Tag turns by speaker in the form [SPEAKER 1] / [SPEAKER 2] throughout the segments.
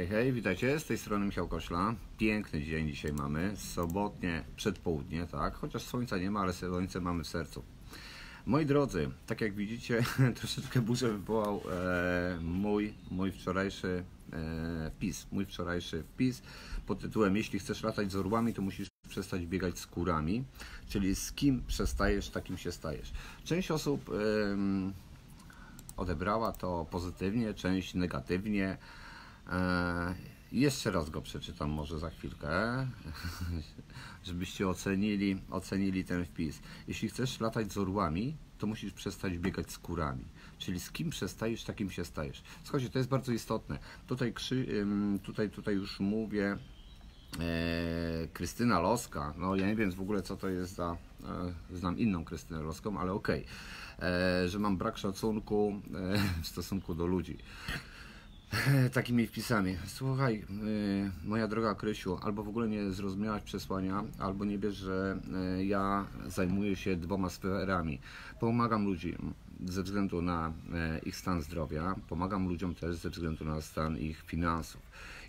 [SPEAKER 1] Hej, hej, witajcie, z tej strony Michał Kośla. Piękny dzień dzisiaj mamy, sobotnie przedpołudnie, tak, chociaż słońca nie ma, ale słońce mamy w sercu. Moi drodzy, tak jak widzicie, troszeczkę burzę wywołał e, mój, mój wczorajszy e, wpis, mój wczorajszy wpis pod tytułem Jeśli chcesz latać z orłami, to musisz przestać biegać z kurami, czyli z kim przestajesz, takim się stajesz. Część osób em, odebrała to pozytywnie, część negatywnie. E, jeszcze raz go przeczytam może za chwilkę, żebyście ocenili, ocenili ten wpis. Jeśli chcesz latać z orłami, to musisz przestać biegać z kurami. Czyli z kim przestajesz, takim się stajesz. Słuchajcie, to jest bardzo istotne. Tutaj, tutaj, tutaj już mówię, e, Krystyna Loska, no ja nie wiem w ogóle co to jest za, e, znam inną Krystynę Loską, ale okej, e, że mam brak szacunku e, w stosunku do ludzi. Takimi wpisami. Słuchaj, y, moja droga Krysiu, albo w ogóle nie zrozumiałaś przesłania, albo nie wiesz, że y, ja zajmuję się dwoma sferami. Pomagam ludziom ze względu na e, ich stan zdrowia, pomagam ludziom też ze względu na stan ich finansów.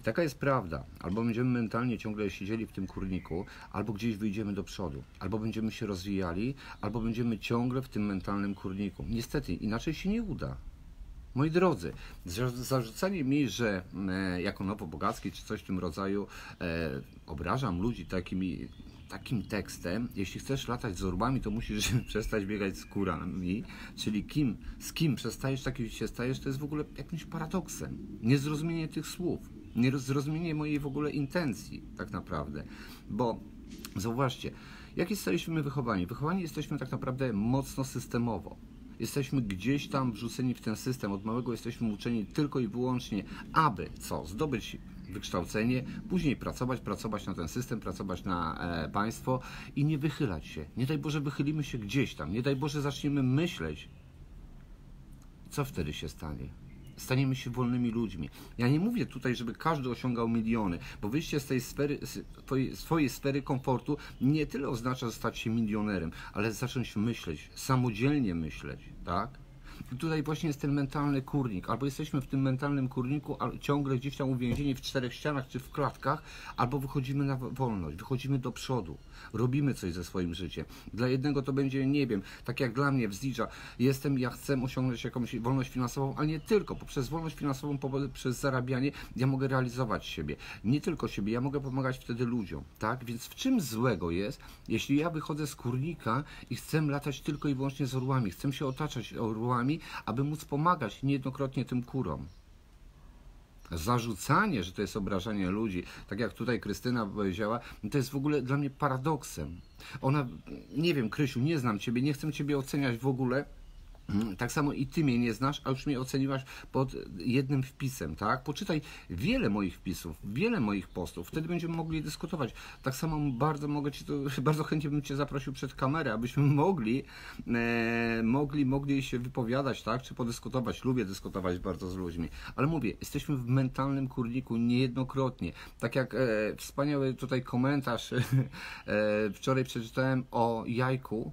[SPEAKER 1] I taka jest prawda. Albo będziemy mentalnie ciągle siedzieli w tym kurniku, albo gdzieś wyjdziemy do przodu, albo będziemy się rozwijali, albo będziemy ciągle w tym mentalnym kurniku. Niestety, inaczej się nie uda. Moi drodzy, za- zarzucanie mi, że e, jako nowobogacki czy coś w tym rodzaju e, obrażam ludzi takimi, takim tekstem, jeśli chcesz latać z orbami, to musisz przestać biegać z kurami, czyli kim, z kim przestajesz, takim się stajesz, to jest w ogóle jakimś paradoksem. Niezrozumienie tych słów, niezrozumienie mojej w ogóle intencji tak naprawdę, bo zauważcie, jak jesteśmy wychowani? Wychowani jesteśmy tak naprawdę mocno systemowo. Jesteśmy gdzieś tam wrzuceni w ten system. Od małego jesteśmy uczeni tylko i wyłącznie, aby co? Zdobyć wykształcenie, później pracować, pracować na ten system, pracować na e, państwo i nie wychylać się. Nie daj Boże, wychylimy się gdzieś tam. Nie daj Boże, zaczniemy myśleć. Co wtedy się stanie? Staniemy się wolnymi ludźmi. Ja nie mówię tutaj, żeby każdy osiągał miliony, bo wyjście z tej sfery, swojej sfery komfortu nie tyle oznacza stać się milionerem, ale zacząć myśleć, samodzielnie myśleć, tak? Tutaj właśnie jest ten mentalny kurnik. Albo jesteśmy w tym mentalnym kurniku, ale ciągle gdzieś tam uwięzieni w czterech ścianach czy w klatkach, albo wychodzimy na wolność, wychodzimy do przodu, robimy coś ze swoim życiem. Dla jednego to będzie, nie wiem, tak jak dla mnie w Zidża, jestem, ja chcę osiągnąć jakąś wolność finansową, ale nie tylko. Poprzez wolność finansową, poprzez zarabianie, ja mogę realizować siebie. Nie tylko siebie, ja mogę pomagać wtedy ludziom, tak? Więc w czym złego jest, jeśli ja wychodzę z kurnika i chcę latać tylko i wyłącznie z orłami, chcę się otaczać orłami, aby móc pomagać niejednokrotnie tym kurom. Zarzucanie, że to jest obrażanie ludzi, tak jak tutaj Krystyna powiedziała, to jest w ogóle dla mnie paradoksem. Ona, nie wiem, Krysiu, nie znam Ciebie, nie chcę Ciebie oceniać w ogóle. Mm, Tak samo i Ty mnie nie znasz, a już mnie oceniłaś pod jednym wpisem, tak? Poczytaj wiele moich wpisów, wiele moich postów, wtedy będziemy mogli dyskutować. Tak samo bardzo mogę Ci bardzo chętnie bym Cię zaprosił przed kamerę, abyśmy mogli, e, mogli, mogli się wypowiadać, tak? Czy podyskutować. Lubię dyskutować bardzo z ludźmi. Ale mówię, jesteśmy w mentalnym kurniku niejednokrotnie. Tak jak e, wspaniały tutaj komentarz e, wczoraj przeczytałem o jajku,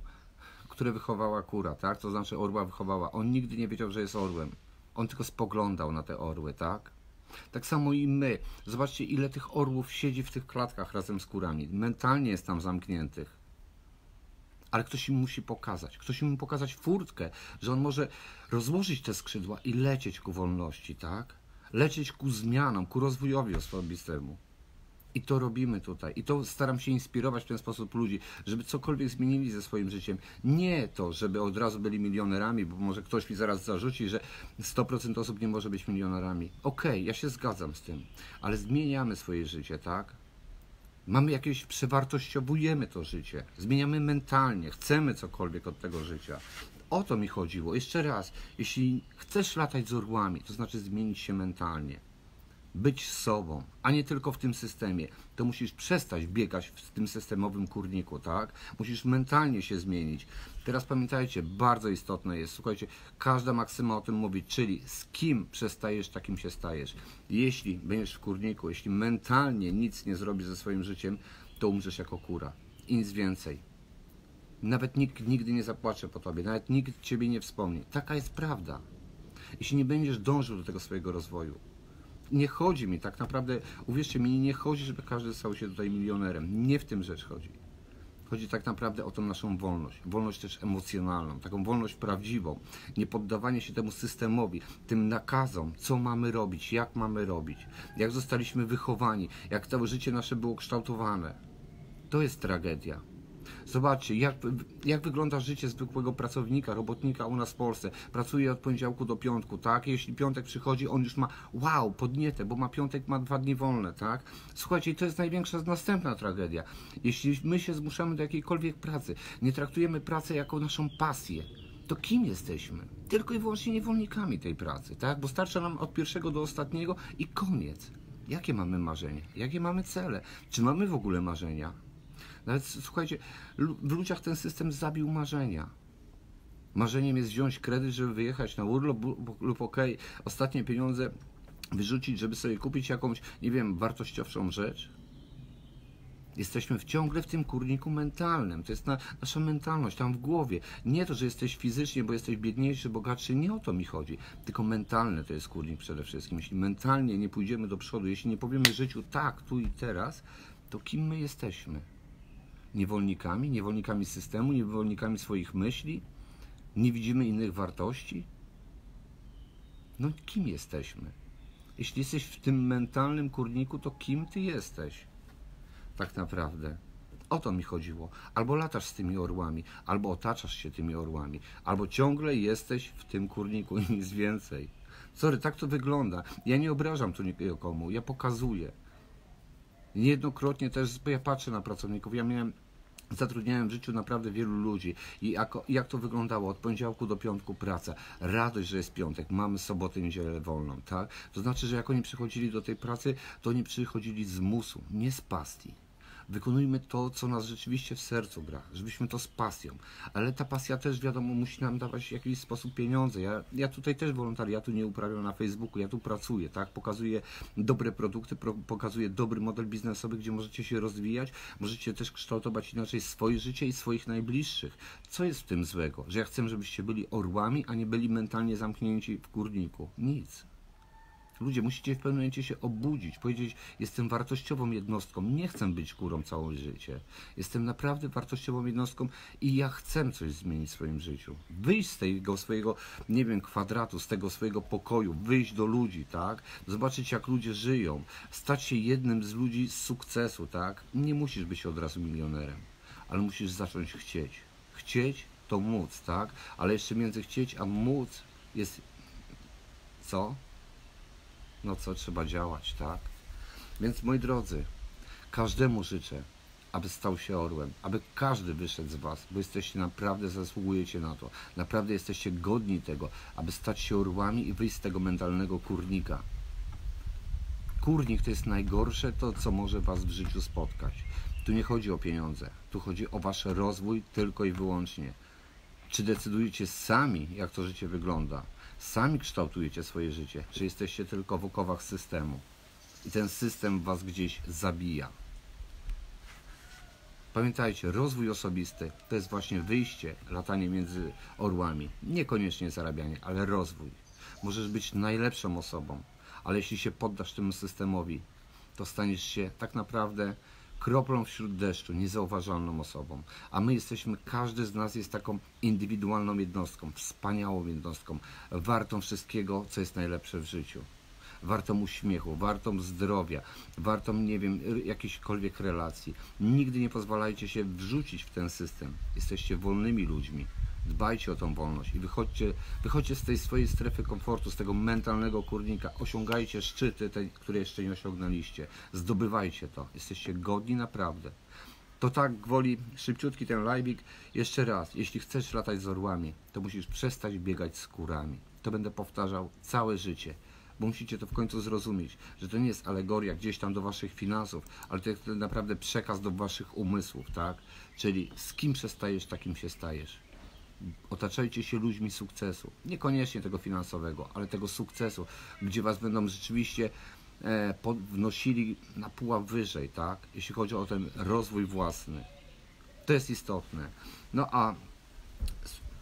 [SPEAKER 1] które wychowała kura, tak? To znaczy orła wychowała. On nigdy nie wiedział, że jest orłem. On tylko spoglądał na te orły, tak? Tak samo i my. Zobaczcie, ile tych orłów siedzi w tych klatkach razem z kurami. Mentalnie jest tam zamkniętych. Ale ktoś im musi pokazać. Ktoś im musi pokazać furtkę, że on może rozłożyć te skrzydła i lecieć ku wolności, tak? Lecieć ku zmianom, ku rozwojowi osobistemu. I to robimy tutaj. I to staram się inspirować w ten sposób ludzi, żeby cokolwiek zmienili ze swoim życiem. Nie to, żeby od razu byli milionerami, bo może ktoś mi zaraz zarzuci, że 100% osób nie może być milionerami. Okej, ja się zgadzam z tym, ale zmieniamy swoje życie, tak? Mamy jakieś, przewartościowujemy to życie, zmieniamy mentalnie, chcemy cokolwiek od tego życia. O to mi chodziło. Jeszcze raz, jeśli chcesz latać z orłami, to znaczy zmienić się mentalnie być sobą, a nie tylko w tym systemie, to musisz przestać biegać w tym systemowym kurniku, tak? Musisz mentalnie się zmienić. Teraz pamiętajcie, bardzo istotne jest, słuchajcie, każda maksyma o tym mówi, czyli z kim przestajesz, takim się stajesz. Jeśli będziesz w kurniku, jeśli mentalnie nic nie zrobisz ze swoim życiem, to umrzesz jako kura. I nic więcej. Nawet nikt nigdy nie zapłacze po tobie, nawet nikt ciebie nie wspomni. Taka jest prawda. Jeśli nie będziesz dążył do tego swojego rozwoju, Nie chodzi mi tak naprawdę, uwierzcie mi, nie chodzi, żeby każdy stał się tutaj milionerem. Nie w tym rzecz chodzi. Chodzi tak naprawdę o tą naszą wolność. Wolność też emocjonalną, taką wolność prawdziwą. Nie poddawanie się temu systemowi, tym nakazom, co mamy robić, jak mamy robić, jak zostaliśmy wychowani, jak całe życie nasze było kształtowane. To jest tragedia. Zobaczcie, jak, jak wygląda życie zwykłego pracownika, robotnika u nas w Polsce. Pracuje od poniedziałku do piątku, tak? Jeśli piątek przychodzi, on już ma wow, podnietę, bo ma piątek, ma dwa dni wolne, tak? Słuchajcie, to jest największa następna tragedia. Jeśli my się zmuszamy do jakiejkolwiek pracy, nie traktujemy pracy jako naszą pasję, to kim jesteśmy? Tylko i wyłącznie niewolnikami tej pracy, tak? Bo starcza nam od pierwszego do ostatniego i koniec. Jakie mamy marzenia? Jakie mamy cele? Czy mamy w ogóle marzenia? Nawet słuchajcie, w ludziach ten system zabił marzenia. Marzeniem jest wziąć kredyt, żeby wyjechać na urlop lub ok, ostatnie pieniądze wyrzucić, żeby sobie kupić jakąś, nie wiem, wartościowszą rzecz. Jesteśmy ciągle w tym kurniku mentalnym. To jest na, nasza mentalność tam w głowie. Nie to, że jesteś fizycznie, bo jesteś biedniejszy, bogatszy. Nie o to mi chodzi. Tylko mentalny to jest kurnik przede wszystkim. Jeśli mentalnie nie pójdziemy do przodu, jeśli nie powiemy życiu tak, tu i teraz, to kim my jesteśmy? Niewolnikami, niewolnikami systemu, niewolnikami swoich myśli? Nie widzimy innych wartości? No kim jesteśmy? Jeśli jesteś w tym mentalnym kurniku, to kim ty jesteś? Tak naprawdę. O to mi chodziło. Albo latasz z tymi orłami, albo otaczasz się tymi orłami, albo ciągle jesteś w tym kurniku i nic więcej. Sorry, tak to wygląda. Ja nie obrażam tu nikomu, ja pokazuję. Niejednokrotnie też, ja patrzę na pracowników, ja miałem Zatrudniałem w życiu naprawdę wielu ludzi i jak, jak to wyglądało od poniedziałku do piątku praca, radość, że jest piątek, mamy sobotę, niedzielę wolną, tak? To znaczy, że jak oni przychodzili do tej pracy, to oni przychodzili z musu, nie z pasji. Wykonujmy to, co nas rzeczywiście w sercu gra, żebyśmy to z pasją. Ale ta pasja też, wiadomo, musi nam dawać w jakiś sposób pieniądze. Ja, ja tutaj też wolontariatu nie uprawiam na Facebooku, ja tu pracuję, tak? Pokazuję dobre produkty, pro, pokazuję dobry model biznesowy, gdzie możecie się rozwijać, możecie też kształtować inaczej swoje życie i swoich najbliższych. Co jest w tym złego? Że ja chcę, żebyście byli orłami, a nie byli mentalnie zamknięci w górniku. Nic. Ludzie, musicie w pewnym momencie się obudzić, powiedzieć, jestem wartościową jednostką, nie chcę być kurą całe życie. Jestem naprawdę wartościową jednostką i ja chcę coś zmienić w swoim życiu. Wyjść z tego swojego, nie wiem, kwadratu, z tego swojego pokoju, wyjść do ludzi, tak? Zobaczyć, jak ludzie żyją, stać się jednym z ludzi z sukcesu, tak? Nie musisz być od razu milionerem, ale musisz zacząć chcieć. Chcieć to móc, tak? Ale jeszcze między chcieć a móc jest co? No co trzeba działać, tak? Więc moi drodzy, każdemu życzę, aby stał się orłem, aby każdy wyszedł z Was, bo jesteście naprawdę, zasługujecie na to. Naprawdę jesteście godni tego, aby stać się orłami i wyjść z tego mentalnego kurnika. Kurnik to jest najgorsze to, co może Was w życiu spotkać. Tu nie chodzi o pieniądze, tu chodzi o Wasz rozwój tylko i wyłącznie. Czy decydujecie sami, jak to życie wygląda? Sami kształtujecie swoje życie, czy jesteście tylko w okowach systemu i ten system was gdzieś zabija. Pamiętajcie, rozwój osobisty to jest właśnie wyjście, latanie między orłami. Niekoniecznie zarabianie, ale rozwój. Możesz być najlepszą osobą, ale jeśli się poddasz temu systemowi, to staniesz się tak naprawdę kroplą wśród deszczu, niezauważalną osobą. A my jesteśmy, każdy z nas jest taką indywidualną jednostką, wspaniałą jednostką, wartą wszystkiego, co jest najlepsze w życiu. Wartą uśmiechu, wartą zdrowia, wartą, nie wiem, jakiejśkolwiek relacji. Nigdy nie pozwalajcie się wrzucić w ten system. Jesteście wolnymi ludźmi. Dbajcie o tą wolność i wychodźcie, wychodźcie z tej swojej strefy komfortu, z tego mentalnego kurnika. Osiągajcie szczyty, te, które jeszcze nie osiągnęliście. Zdobywajcie to. Jesteście godni naprawdę. To tak gwoli szybciutki ten live'ik. Jeszcze raz, jeśli chcesz latać z orłami, to musisz przestać biegać z kurami. To będę powtarzał całe życie bo musicie to w końcu zrozumieć, że to nie jest alegoria gdzieś tam do waszych finansów, ale to jest naprawdę przekaz do waszych umysłów, tak? Czyli z kim przestajesz, takim się stajesz. Otaczajcie się ludźmi sukcesu. Niekoniecznie tego finansowego, ale tego sukcesu, gdzie was będą rzeczywiście e, wnosili na pułap wyżej, tak? Jeśli chodzi o ten rozwój własny. To jest istotne. No a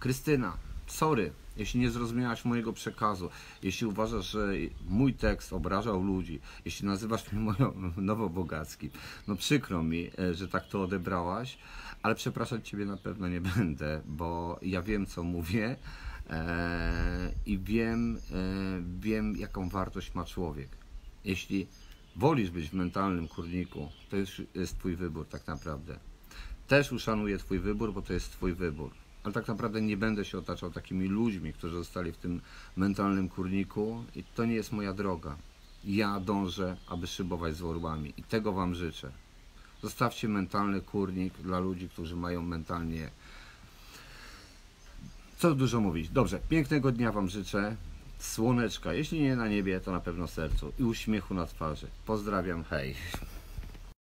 [SPEAKER 1] Krystyna, sorry, jeśli nie zrozumiałaś mojego przekazu, jeśli uważasz, że mój tekst obrażał ludzi, jeśli nazywasz mnie moją nowobogackim, no przykro mi, e, że tak to odebrałaś, ale przepraszać Ciebie na pewno nie będę, bo ja wiem, co mówię e, i wiem, e, wiem, jaką wartość ma człowiek. Jeśli wolisz być w mentalnym kurniku, to już jest Twój wybór tak naprawdę. Też uszanuję Twój wybór, bo to jest Twój wybór. Ale tak naprawdę nie będę się otaczał takimi ludźmi, którzy zostali w tym mentalnym kurniku i to nie jest moja droga. Ja dążę, aby szybować z orłami i tego Wam życzę. Zostawcie mentalny kurnik dla ludzi, którzy mają mentalnie. Co dużo mówić. Dobrze, pięknego dnia Wam życzę. Słoneczka, jeśli nie na niebie, to na pewno sercu i uśmiechu na twarzy. Pozdrawiam, hej.